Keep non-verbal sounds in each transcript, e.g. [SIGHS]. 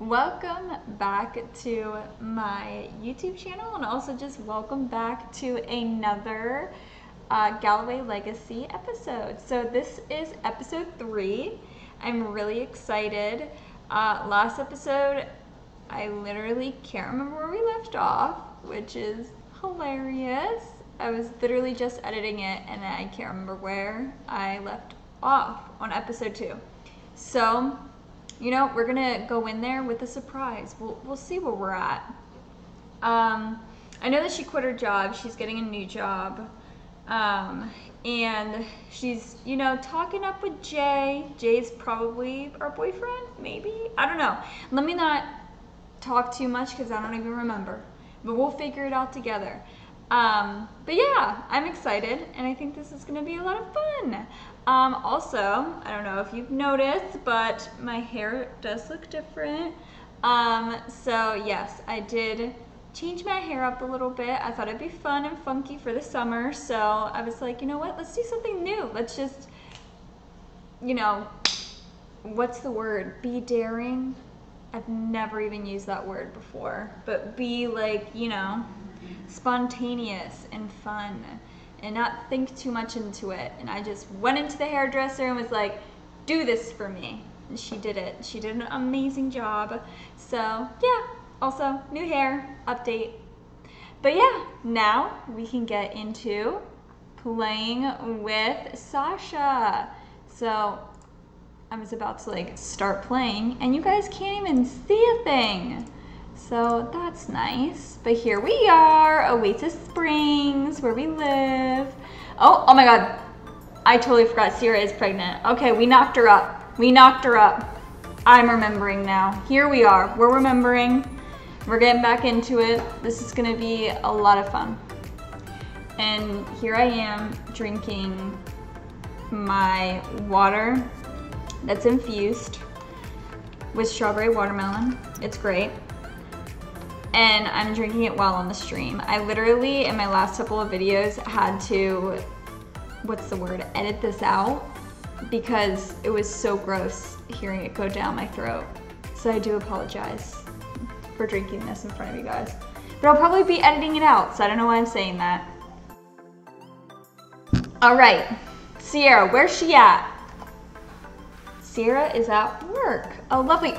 Welcome back to my YouTube channel and also just welcome back to another uh, Galloway Legacy episode. So this is episode three. I'm really excited. Uh, last episode, I literally can't remember where we left off, which is hilarious. I was literally just editing it and I can't remember where I left off on episode two. So, you know, we're gonna go in there with a surprise. We'll, we'll see where we're at. Um, I know that she quit her job. She's getting a new job. Um, and she's, you know, talking up with Jay. Jay's probably our boyfriend, maybe? I don't know. Let me not talk too much because I don't even remember. But we'll figure it out together. Um, but yeah, I'm excited and I think this is going to be a lot of fun. Um, also, I don't know if you've noticed, but my hair does look different. Um, so yes, I did change my hair up a little bit. I thought it'd be fun and funky for the summer. So I was like, you know what? Let's do something new. Let's just, you know, what's the word? Be daring. I've never even used that word before, but be like, you know, spontaneous and fun and not think too much into it. And I just went into the hairdresser and was like, do this for me. And she did it. She did an amazing job. So, yeah, also new hair update. But yeah, now we can get into playing with Sasha. So, I was about to like start playing and you guys can't even see a thing. So that's nice. But here we are, Oasis Springs, where we live. Oh, oh my God. I totally forgot Sierra is pregnant. Okay, we knocked her up. We knocked her up. I'm remembering now. Here we are. We're remembering. We're getting back into it. This is gonna be a lot of fun. And here I am drinking my water that's infused with strawberry watermelon. It's great and I'm drinking it while on the stream. I literally, in my last couple of videos, had to, what's the word, edit this out because it was so gross hearing it go down my throat. So I do apologize for drinking this in front of you guys. But I'll probably be editing it out, so I don't know why I'm saying that. All right, Sierra, where's she at? Sierra is at work. Oh, lovely.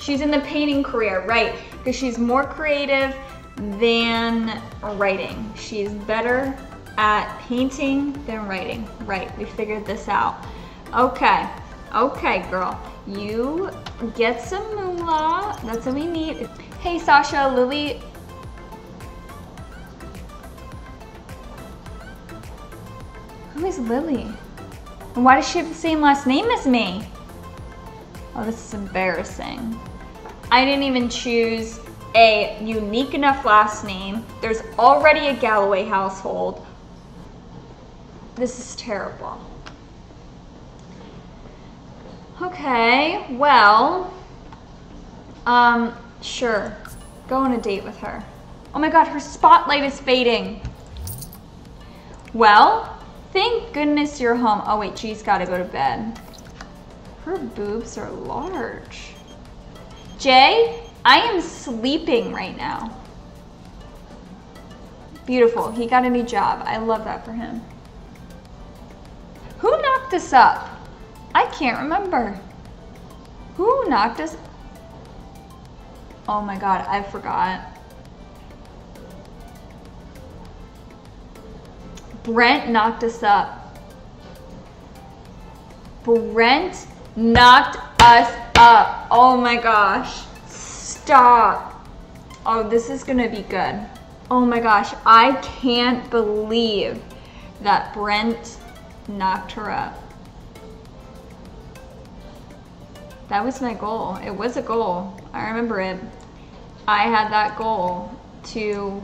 She's in the painting career, right? Because she's more creative than writing. She's better at painting than writing. Right, we figured this out. Okay, okay, girl. You get some moolah. That's what we need. Hey, Sasha, Lily. Who is Lily? And why does she have the same last name as me? Oh, this is embarrassing. I didn't even choose a unique enough last name. There's already a Galloway household. This is terrible. Okay, well, um, sure. Go on a date with her. Oh my god, her spotlight is fading. Well, thank goodness you're home. Oh wait, she's gotta go to bed. Her boobs are large. Jay, I am sleeping right now. Beautiful. He got a new job. I love that for him. Who knocked us up? I can't remember. Who knocked us? Oh my god, I forgot. Brent knocked us up. Brent knocked us up. Oh my gosh. Stop. Oh, this is gonna be good. Oh my gosh, I can't believe that Brent knocked her up. That was my goal. It was a goal. I remember it. I had that goal to...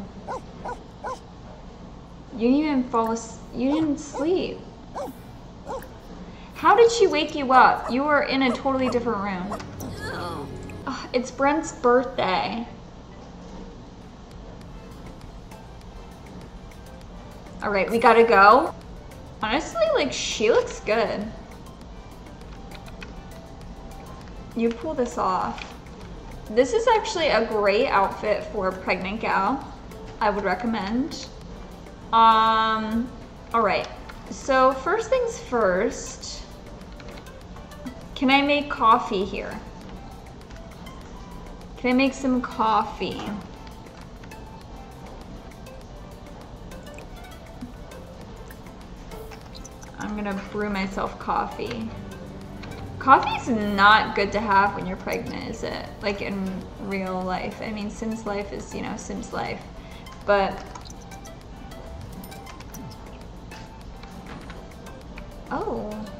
You didn't even fall asleep. You didn't sleep. How did she wake you up? You were in a totally different room. Oh, it's Brent's birthday. All right, we gotta go. Honestly, like, she looks good. You pull this off. This is actually a great outfit for a pregnant gal. I would recommend. Um, all right. So first things first, can I make coffee here? Can I make some coffee? I'm gonna brew myself coffee. Coffee's not good to have when you're pregnant, is it? Like in real life. I mean, Sims life is, you know, Sims life. But Oh.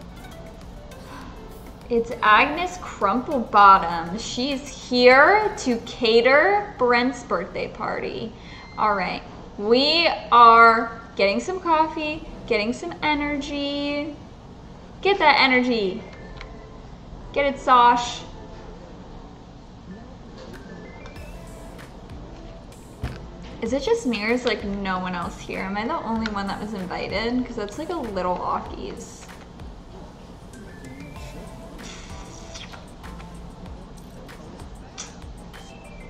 It's Agnes Crumplebottom. She's here to cater Brent's birthday party. All right. We are getting some coffee, getting some energy. Get that energy. Get it, Sosh. Is it just me or is like no one else here? Am I the only one that was invited? Because that's like a little Ockies.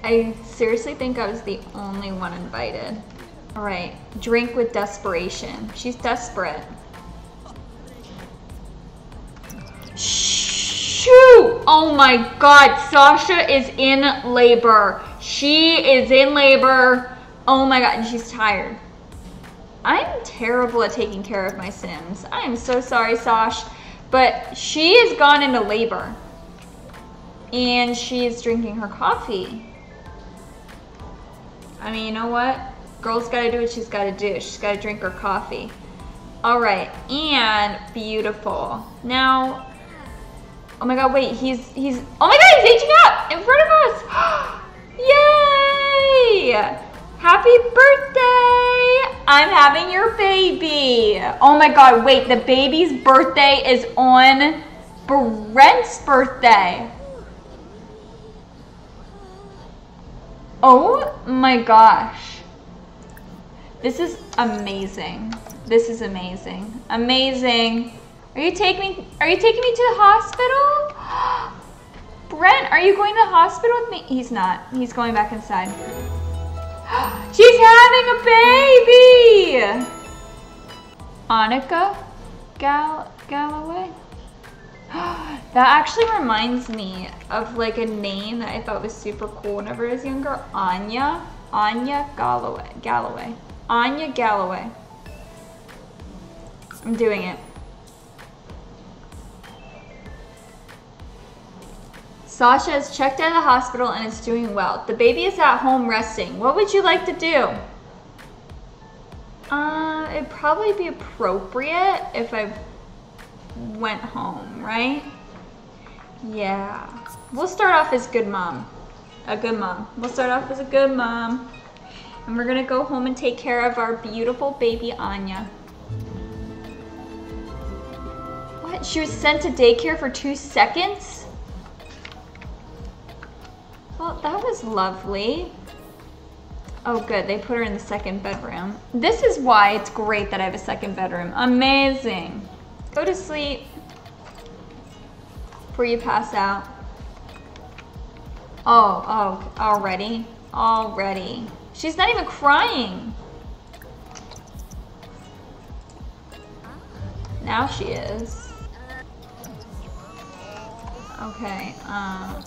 I seriously think I was the only one invited. All right, drink with desperation. She's desperate. Shoot! Oh my God, Sasha is in labor. She is in labor. Oh my God, and she's tired. I'm terrible at taking care of my Sims. I am so sorry, Sash, but she has gone into labor and she's drinking her coffee. I mean, you know what? Girl's gotta do what she's gotta do. She's gotta drink her coffee. All right, and beautiful. Now, oh my God, wait, he's, he's, oh my God, he's aging up in front of us. [GASPS] Yay! Happy birthday! I'm having your baby. Oh my God, wait, the baby's birthday is on Brent's birthday. Oh my gosh. This is amazing. This is amazing. Amazing. Are you taking me are you taking me to the hospital? [GASPS] Brent, are you going to the hospital with me? He's not. He's going back inside. [GASPS] She's having a baby! Annika Gal Galloway? [GASPS] that actually reminds me of like a name that I thought was super cool whenever I was younger. Anya. Anya Galloway. Galloway. Anya Galloway. I'm doing it. Sasha is checked out of the hospital and is doing well. The baby is at home resting. What would you like to do? Uh, it'd probably be appropriate if I went home, right? Yeah. We'll start off as good mom. A good mom. We'll start off as a good mom. And we're gonna go home and take care of our beautiful baby Anya. What? She was sent to daycare for two seconds? Well, that was lovely. Oh good, they put her in the second bedroom. This is why it's great that I have a second bedroom. Amazing. Go to sleep before you pass out. Oh, oh, already? Already. She's not even crying. Now she is. Okay, um...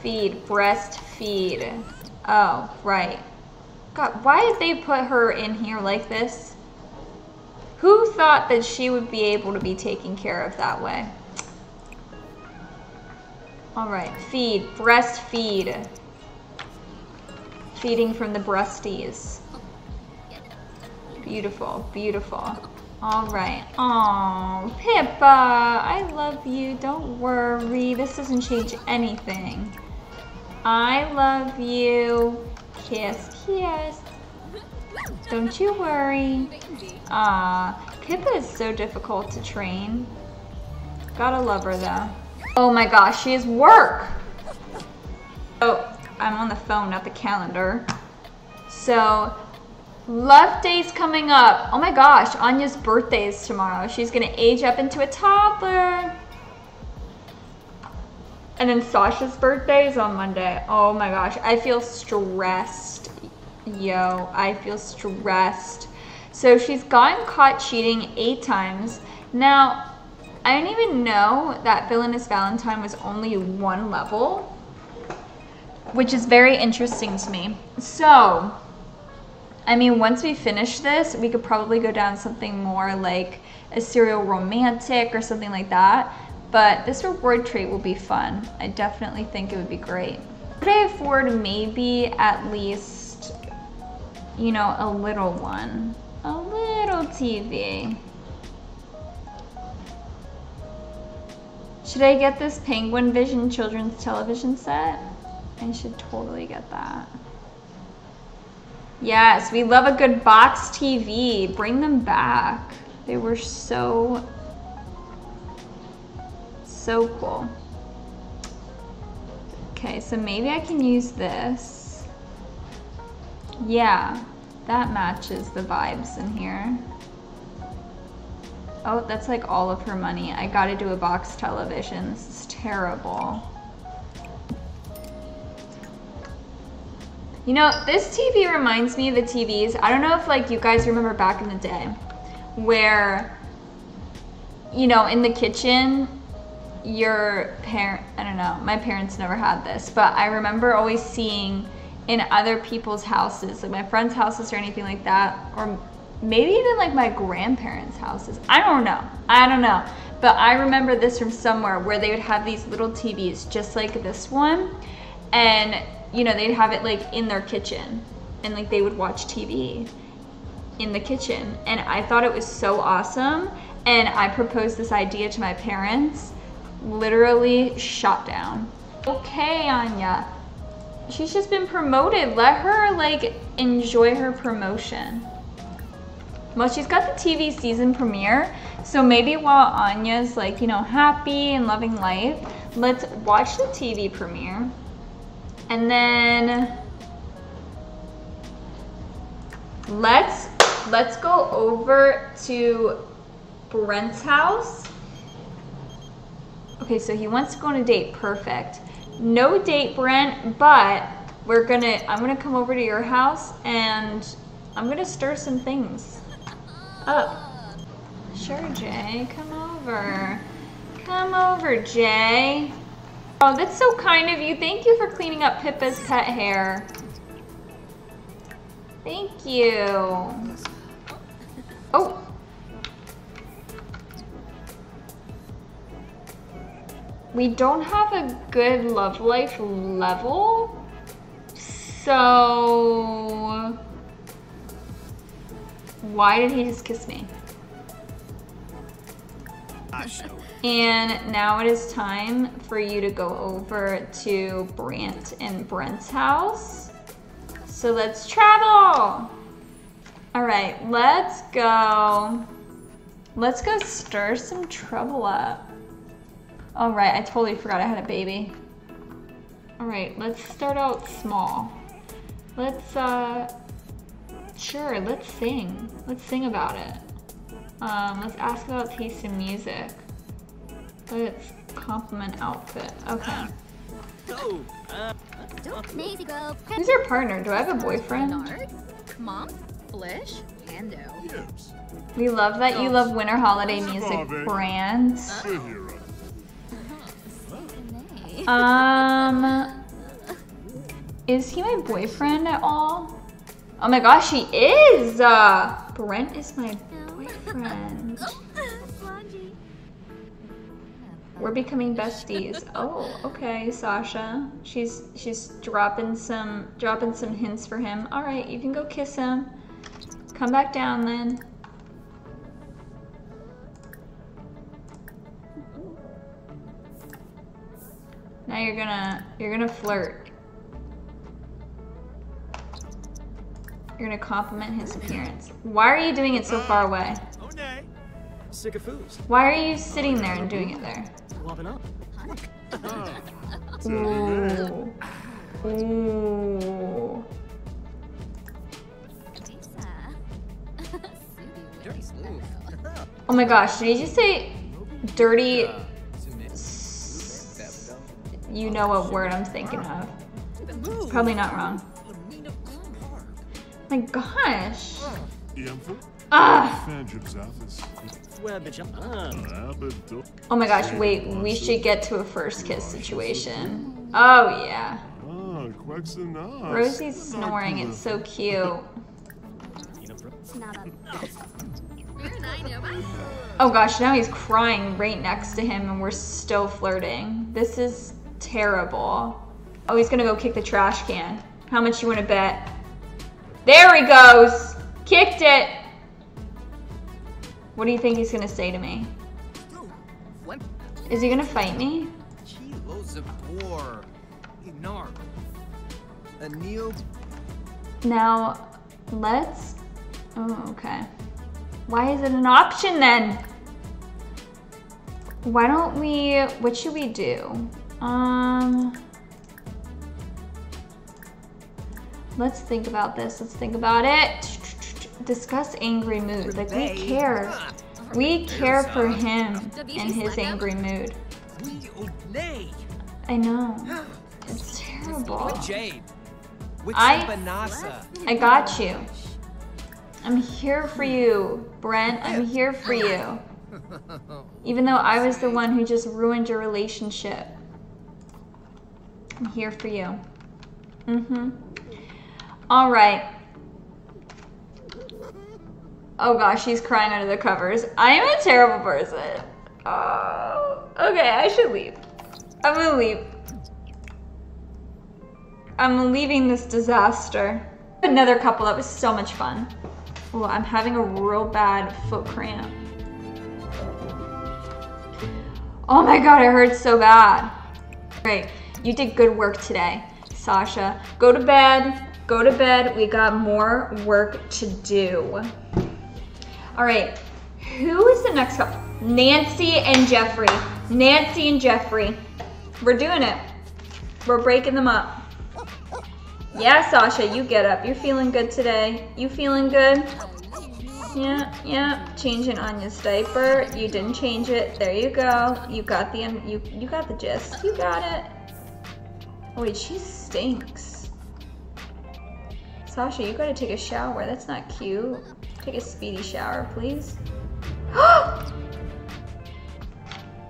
Feed, breastfeed. Oh, right. God, why did they put her in here like this? Who thought that she would be able to be taken care of that way? All right, feed, breastfeed. Feeding from the breasties. Beautiful, beautiful. All right. Oh, Pippa, I love you. Don't worry. This doesn't change anything. I love you. Kiss, kiss. Don't you worry. Ah, Pippa is so difficult to train. Gotta love her though. Oh my gosh, she work. Oh, I'm on the phone, not the calendar. So, love day's coming up. Oh my gosh, Anya's birthday is tomorrow. She's gonna age up into a toddler. And then Sasha's birthday is on Monday. Oh my gosh, I feel stressed. Yo, I feel stressed. So she's gotten caught cheating eight times. Now, I didn't even know that Villainous Valentine was only one level, which is very interesting to me. So, I mean, once we finish this, we could probably go down something more like a serial romantic or something like that. But this reward trait will be fun. I definitely think it would be great. Could I afford maybe at least, you know, a little one? A little TV. Should I get this Penguin Vision children's television set? I should totally get that. Yes, we love a good box TV. Bring them back. They were so, so cool. Okay, so maybe I can use this. Yeah, that matches the vibes in here. Oh, that's like all of her money. I gotta do a box television. This is terrible. You know, this TV reminds me of the TVs. I don't know if like you guys remember back in the day where, you know, in the kitchen, your parent, I don't know, my parents never had this, but I remember always seeing in other people's houses, like my friends' houses or anything like that, or maybe even like my grandparents' houses. I don't know. I don't know. But I remember this from somewhere where they would have these little TVs just like this one. And, you know, they'd have it like in their kitchen. And like they would watch TV in the kitchen. And I thought it was so awesome. And I proposed this idea to my parents. Literally shot down. Okay, Anya. She's just been promoted. Let her like enjoy her promotion. Well, she's got the TV season premiere, so maybe while Anya's like, you know, happy and loving life, let's watch the TV premiere. And then let's let's go over to Brent's house. Okay, so he wants to go on a date. Perfect. No date, Brent, but we're gonna I'm gonna come over to your house and I'm gonna stir some things up. Sure, Jay. Come over. Come over, Jay. Oh, that's so kind of you. Thank you for cleaning up Pippa's pet hair. Thank you. We don't have a good love life level. So why did he just kiss me? And now it is time for you to go over to Brant and Brent's house. So let's travel. All right, let's go. Let's go stir some trouble up. All right, I totally forgot I had a baby. All right, let's start out small. Let's uh, Sure, let's sing. Let's sing about it. Um, let's ask about taste in music. Let's compliment outfit. Okay. Who's your partner? Do I have a boyfriend? Mom, Blish, Pando. We love that you love winter holiday music brands. Um, is he my boyfriend at all? Oh my gosh, he is! Uh, Brent is my boyfriend. We're becoming besties. Oh, okay, Sasha. She's she's dropping some dropping some hints for him. All right, you can go kiss him. Come back down then. Now you're gonna you're gonna flirt. You're gonna compliment his appearance. Why are you doing it so far away? Why are you sitting there and doing it there? Ooh. Ooh. Oh my gosh, did you just say dirty you know what word I'm thinking of. Probably not wrong. My gosh. Ah. Oh my gosh, wait, we should get to a first kiss situation. Oh yeah. Rosie's snoring, it's so cute. Oh gosh, now he's crying right next to him and we're still flirting. This is terrible. Oh, he's gonna go kick the trash can. How much you wanna bet? There he goes! Kicked it! What do you think he's gonna say to me? Is he gonna fight me? Now, let's... Oh, okay. Why is it an option then? Why don't we... What should we do? Um... Let's think about this. Let's think about it. Discuss angry mood. Like, we care. We care for him and his angry mood. I know. It's terrible. I, I got you. I'm here for you, Brent. I'm here for you. Even though I was the one who just ruined your relationship. I'm here for you. Mm-hmm. All right. Oh gosh, she's crying under the covers. I am a terrible person. Oh, okay, I should leave. I'm gonna leave. I'm leaving this disaster. Another couple, that was so much fun. Oh, I'm having a real bad foot cramp. Oh my god, it hurts so bad. Great, you did good work today, Sasha. Go to bed, go to bed. We got more work to do. All right, who is the next couple? Nancy and Jeffrey. Nancy and Jeffrey. We're doing it. We're breaking them up. Yeah, Sasha, you get up. You're feeling good today. You feeling good? Yeah, yeah. Changing Anya's diaper. You didn't change it. There you go. You got the you you got the gist. You got it. Oh wait, she stinks. Sasha, you gotta take a shower. That's not cute. Take a speedy shower, please. [GASPS]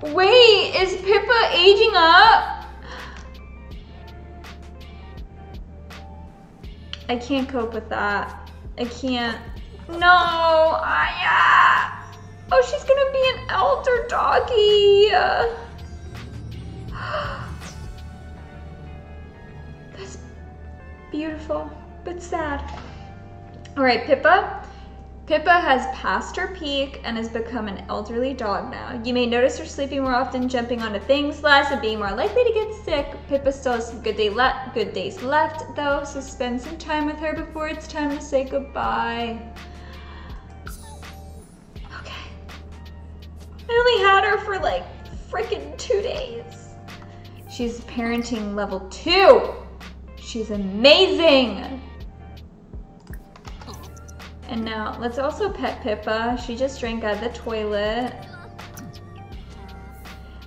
Wait, is Pippa aging up? I can't cope with that. I can't. No, Aya. Oh, she's gonna be an elder doggy. [GASPS] [GASPS] beautiful, but sad. All right, Pippa, Pippa has passed her peak and has become an elderly dog now. You may notice her sleeping more often, jumping onto things less, and being more likely to get sick. Pippa still has some good, day le good days left, though, so spend some time with her before it's time to say goodbye. Okay. I only had her for like freaking two days. She's parenting level two. She's amazing. And now let's also pet Pippa. She just drank out of the toilet.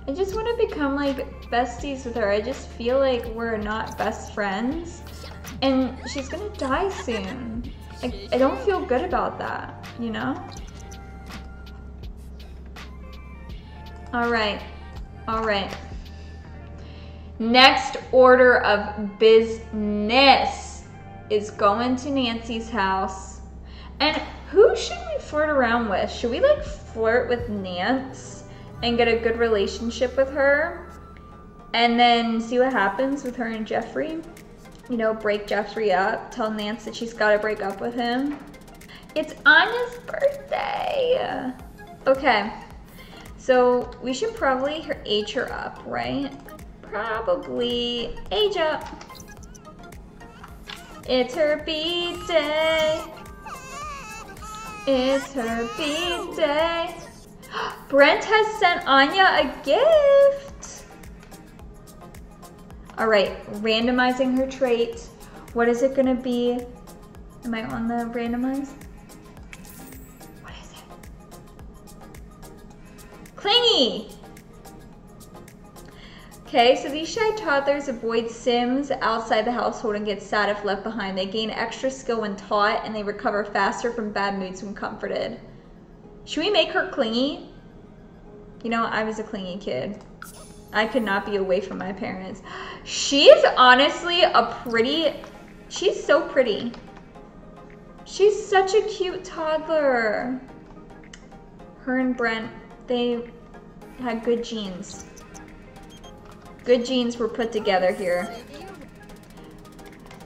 I just want to become like besties with her. I just feel like we're not best friends. And she's gonna die soon. I, I don't feel good about that, you know? All right, all right. Next order of business is going to Nancy's house and who should we flirt around with? Should we like flirt with Nance and get a good relationship with her? And then see what happens with her and Jeffrey? You know, break Jeffrey up, tell Nance that she's gotta break up with him. It's Anya's birthday. Okay, so we should probably age her up, right? Probably age up. It's her birthday. It's her birthday. [GASPS] Brent has sent Anya a gift. All right, randomizing her trait. What is it gonna be? Am I on the randomize? What is it? Clingy. Okay, so these shy toddlers avoid Sims outside the household and get sad if left behind. They gain extra skill when taught and they recover faster from bad moods when comforted. Should we make her clingy? You know, I was a clingy kid. I could not be away from my parents. She's honestly a pretty, she's so pretty. She's such a cute toddler. Her and Brent, they had good genes. Good genes were put together here.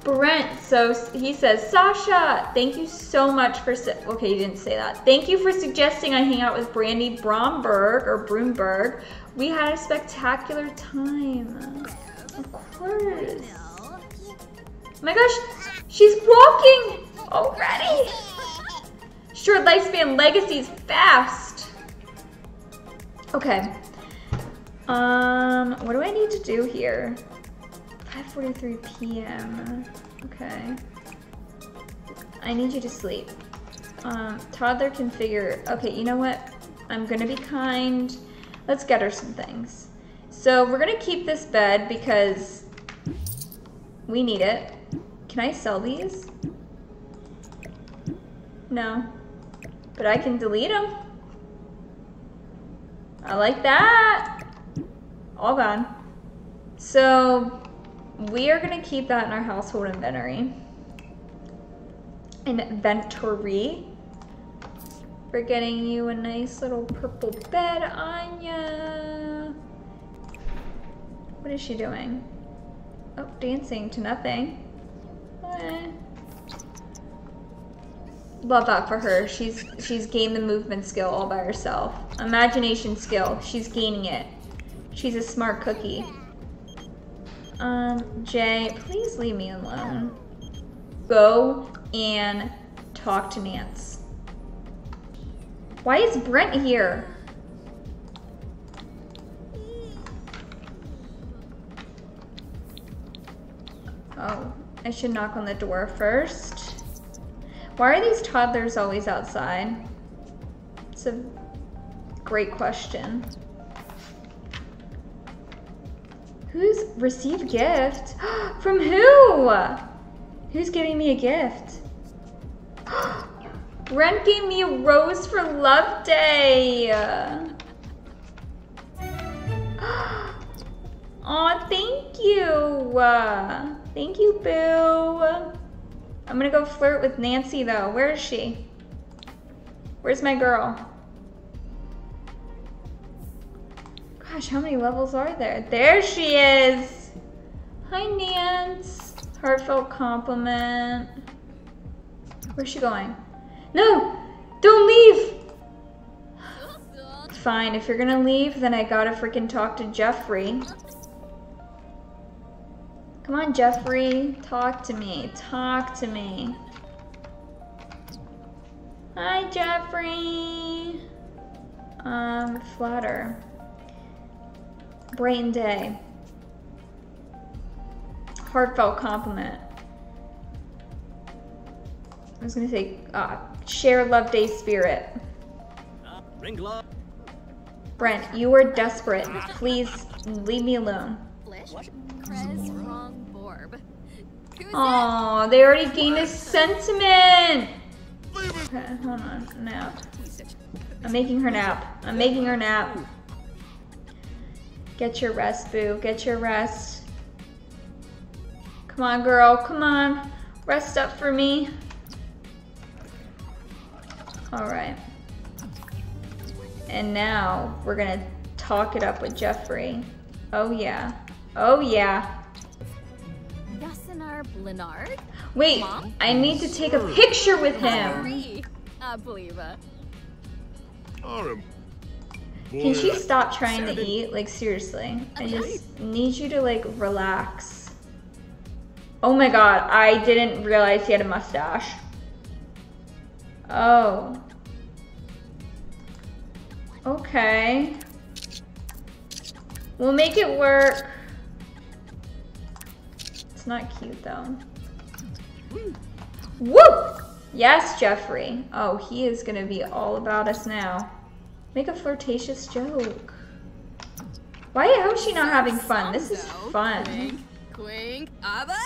Brent, so he says, Sasha, thank you so much for, okay, you didn't say that. Thank you for suggesting I hang out with Brandy Bromberg, or Broomberg. We had a spectacular time. Of course. Oh my gosh, she's walking already. Short lifespan legacies fast. Okay. Um, what do I need to do here? 5.43 p.m. Okay. I need you to sleep. Um, toddler can figure, okay, you know what? I'm gonna be kind. Let's get her some things. So we're gonna keep this bed because we need it. Can I sell these? No. But I can delete them. I like that. All gone. So we are gonna keep that in our household inventory. Inventory. We're getting you a nice little purple bed, Anya. What is she doing? Oh, dancing to nothing. Eh. Love that for her. She's she's gained the movement skill all by herself. Imagination skill. She's gaining it. She's a smart cookie. Um, Jay, please leave me alone. Go and talk to Nance. Why is Brent here? Oh, I should knock on the door first. Why are these toddlers always outside? It's a great question. Who's received gift? [GASPS] From who? Who's giving me a gift? [GASPS] Brent gave me a rose for Love Day. [GASPS] Aw, thank you. Thank you, Boo. I'm gonna go flirt with Nancy though. Where is she? Where's my girl? Gosh, how many levels are there? There she is. Hi, Nance. Heartfelt compliment. Where's she going? No! Don't leave! Fine, if you're gonna leave, then I gotta freaking talk to Jeffrey. Come on, Jeffrey. Talk to me. Talk to me. Hi, Jeffrey. Um, flatter. Brain day. Heartfelt compliment. I was gonna say, uh, share love day spirit. Brent, you are desperate. Please leave me alone. Oh, they already gained a sentiment. Okay, hold on. Nap. I'm making her nap. I'm making her nap. Get your rest, boo. Get your rest. Come on, girl. Come on. Rest up for me. All right. And now we're going to talk it up with Jeffrey. Oh, yeah. Oh, yeah. Wait, I need to take a picture with him. Can she stop trying to eat? Like, seriously. I just need you to, like, relax. Oh my god, I didn't realize he had a mustache. Oh. Okay. We'll make it work. It's not cute, though. Woo! Yes, Jeffrey. Oh, he is gonna be all about us now. Make a flirtatious joke. Why? How is she not having fun? This is fun. Quink, [LAUGHS] abba.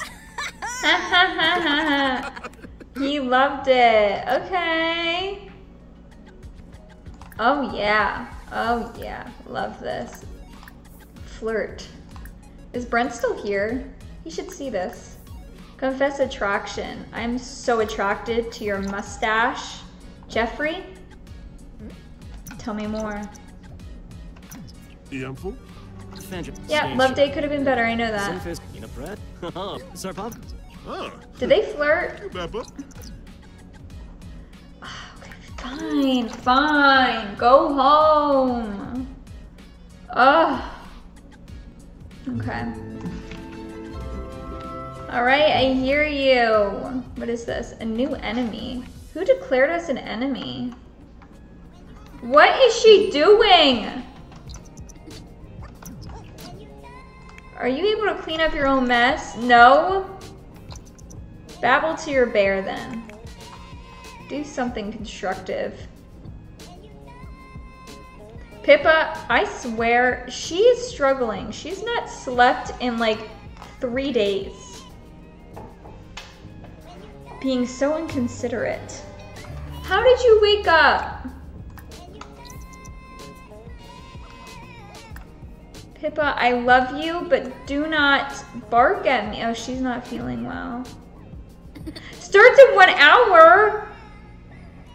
he loved it. Okay. Oh yeah. Oh yeah. Love this. Flirt. Is Brent still here? He should see this. Confess attraction. I'm so attracted to your mustache. Jeffrey? Tell me more. Iamfu? Yeah, love day could have been better, I know that. Ah, [LAUGHS] Did they flirt? Beppa. Okay, fine, fine. Go home. Ugh. Okay. Alright, I hear you. What is this? A new enemy. Who declared us an enemy? What is she doing? Are you able to clean up your own mess? No? Babble to your bear then. Do something constructive. Pippa, I swear, she is struggling. She's not slept in like three days. Being so inconsiderate. How did you wake up? Pippa, I love you, but do not bark at me. Oh, she's not feeling well. Starts in one hour?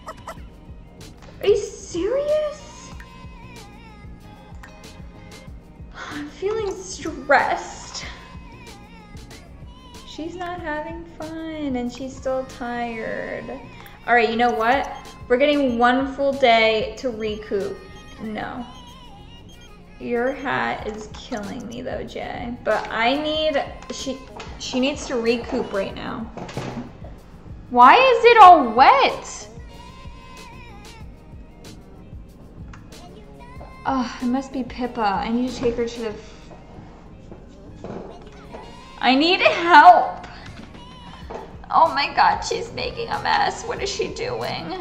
Are you serious? I'm feeling stressed. She's not having fun and she's still tired. All right, you know what? We're getting one full day to recoup. No. Your hat is killing me though, Jay. But I need, she, she needs to recoup right now. Why is it all wet? Oh, it must be Pippa. I need to take her to the. I need help. Oh my god, she's making a mess. What is she doing?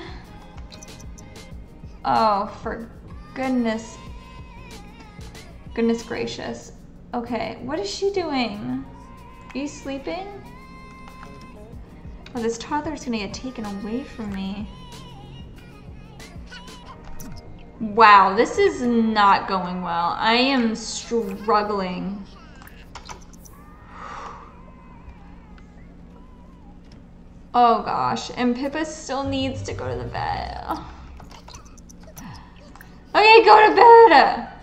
Oh, for goodness. Goodness gracious. Okay, what is she doing? Are you sleeping? Oh, this toddler's gonna get taken away from me. Wow, this is not going well. I am struggling. Oh gosh, and Pippa still needs to go to the bed. Okay, go to bed!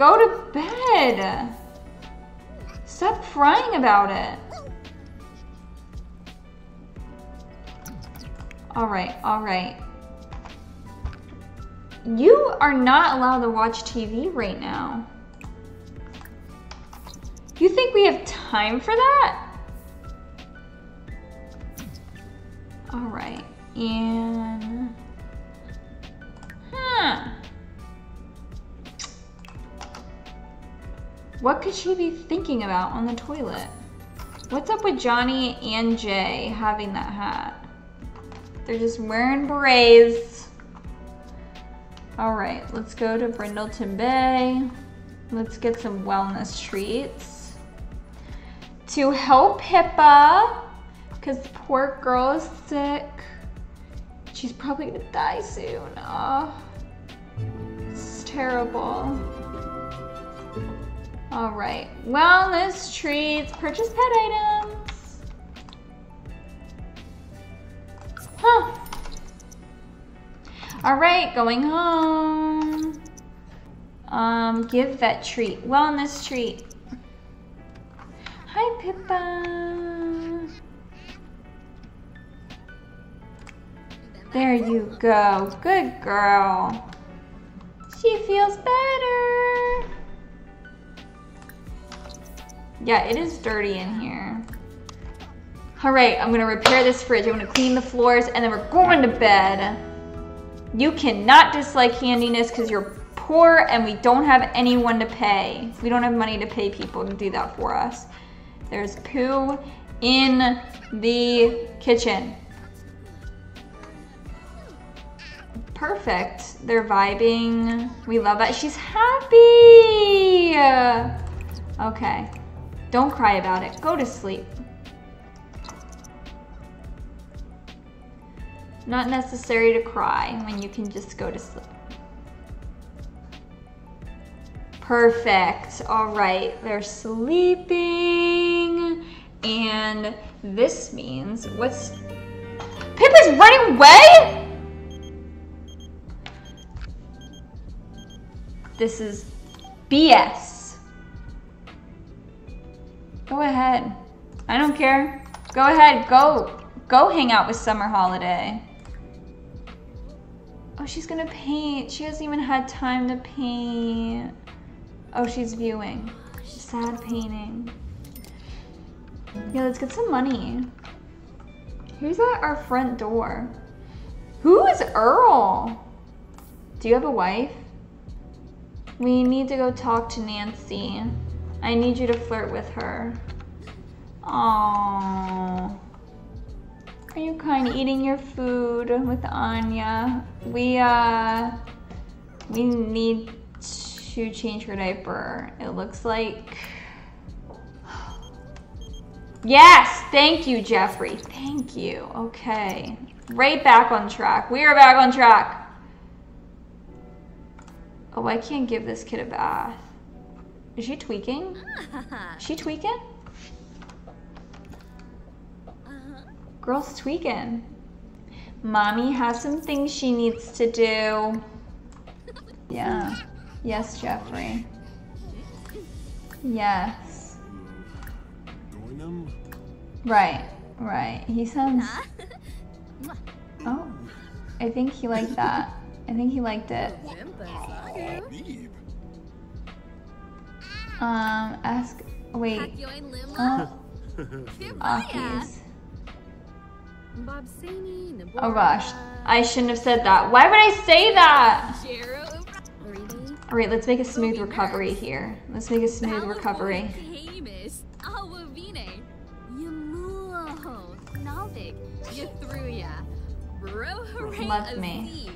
Go to bed! Stop crying about it. Alright, alright. You are not allowed to watch TV right now. You think we have time for that? Alright, and... Huh. What could she be thinking about on the toilet? What's up with Johnny and Jay having that hat? They're just wearing berets. All right, let's go to Brindleton Bay. Let's get some wellness treats. To help Pippa, because the poor girl is sick. She's probably gonna die soon. Oh, it's terrible. All right, wellness treats, purchase pet items. Huh. All right, going home. Um, give vet treat, wellness treat. Hi, Pippa. There you go, good girl. She feels better. Yeah, it is dirty in here. All right, I'm gonna repair this fridge. I'm gonna clean the floors and then we're going to bed. You cannot dislike handiness because you're poor and we don't have anyone to pay. We don't have money to pay people to do that for us. There's poo in the kitchen. Perfect. They're vibing. We love that. She's happy. Okay. Don't cry about it. Go to sleep. Not necessary to cry when you can just go to sleep. Perfect. All right, they're sleeping. And this means what's. Pippa's running away? This is BS. Go ahead. I don't care. Go ahead. Go. Go hang out with Summer Holiday. Oh, she's gonna paint. She hasn't even had time to paint. Oh, she's viewing. Sad painting. Yeah, let's get some money. Who's at our front door? Who is Earl? Do you have a wife? We need to go talk to Nancy. I need you to flirt with her. Aww. Are you kind of eating your food with Anya? We, uh, we need to change her diaper. It looks like... Yes! Thank you, Jeffrey. Thank you. Okay. Right back on track. We are back on track. Oh, I can't give this kid a bath. Is she tweaking? [LAUGHS] She tweaking? Girl's tweaking. Mommy has some things she needs to do. Yeah. Yes, Jeffrey. Yes. Right, right. He sounds... [LAUGHS] Oh, I think he liked that. I think he liked it. Um, ask... Wait. Oh. Akis. Oh gosh, I shouldn't have said that. Why would I say that? All right, let's make a smooth recovery here. Let's make a smooth recovery. Love me.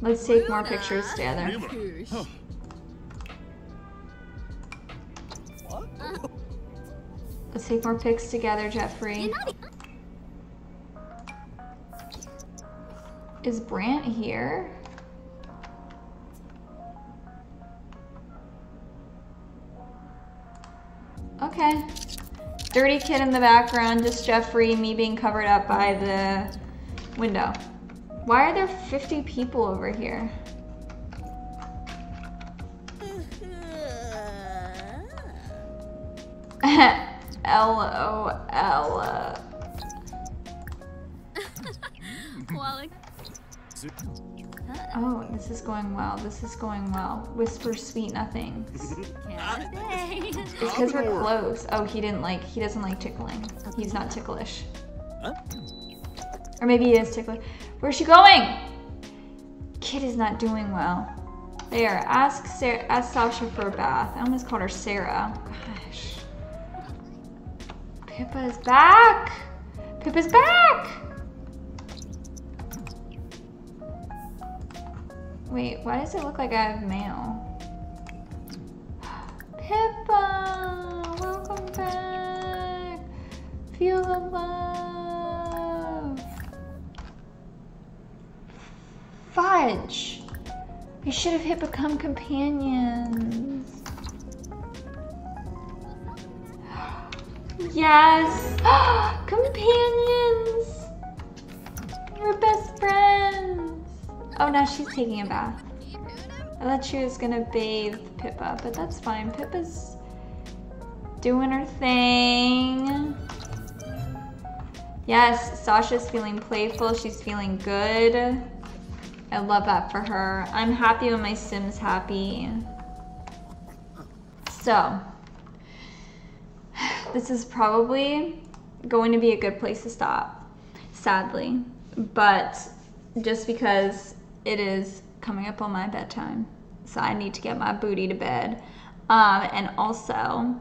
Let's take more pictures together. [LAUGHS] Let's take more pics together, Jeffrey. Is Brant here? Okay. Dirty kid in the background, just Jeffrey, me being covered up by the window. Why are there 50 people over here? LOL. Oh, this is going well. This is going well. Whisper sweet nothings. it's because we're close. Oh, he didn't like, he doesn't like tickling. He's not ticklish. Or maybe he is ticklish. Where's she going? Kid is not doing well. There, ask Sarah, ask Sasha for a bath. I almost called her Sarah. Gosh. Pippa is back! Pippa's back! Wait, why does it look like I have mail? [SIGHS] Pippa! Welcome back! Feel the love! Fudge! We should have hit become companions. Yes! [GASPS] Companions! We're best friends! Oh, now she's taking a bath. I thought she was gonna bathe Pippa, but that's fine. Pippa's doing her thing. Yes, Sasha's feeling playful. She's feeling good. I love that for her. I'm happy when my Sim's happy. So, this is probably going to be a good place to stop, sadly. But just because it is coming up on my bedtime, so I need to get my booty to bed. Um, and also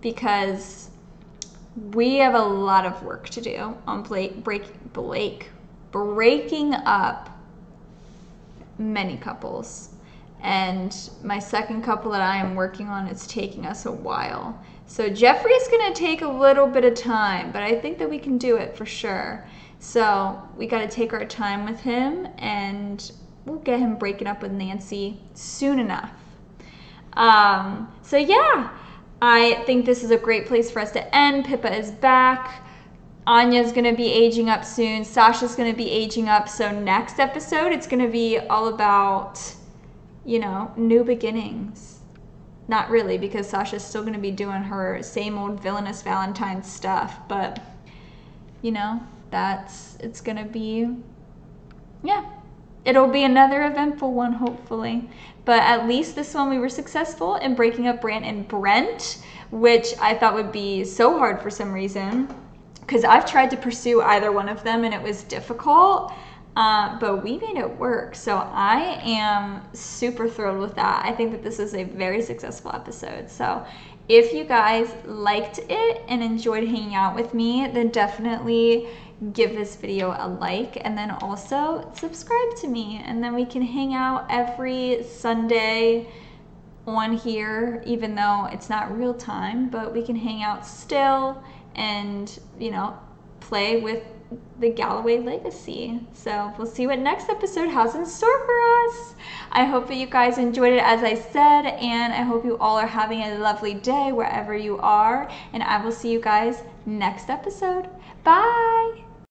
because we have a lot of work to do on Blake, break, Blake, breaking up many couples. And my second couple that I am working on, it's taking us a while. So Jeffrey's gonna take a little bit of time, but I think that we can do it for sure. So we gotta take our time with him and we'll get him breaking up with Nancy soon enough. Um, so yeah, I think this is a great place for us to end. Pippa is back. Anya's gonna be aging up soon. Sasha's gonna be aging up. So next episode, it's gonna be all about, you know, new beginnings. Not really, because Sasha's still gonna be doing her same old villainous Valentine stuff. But, you know, that's it's gonna be, yeah, it'll be another eventful one, hopefully. But at least this one we were successful in breaking up Brant and Brent, which I thought would be so hard for some reason because I've tried to pursue either one of them and it was difficult. Uh, but we made it work. So I am super thrilled with that. I think that this is a very successful episode. So if you guys liked it and enjoyed hanging out with me, then definitely give this video a like and then also subscribe to me. And then we can hang out every Sunday on here, even though it's not real time, but we can hang out still and, you know, play with the Galloway legacy. So we'll see what next episode has in store for us. I hope that you guys enjoyed it as I said, and I hope you all are having a lovely day wherever you are. And I will see you guys next episode. Bye.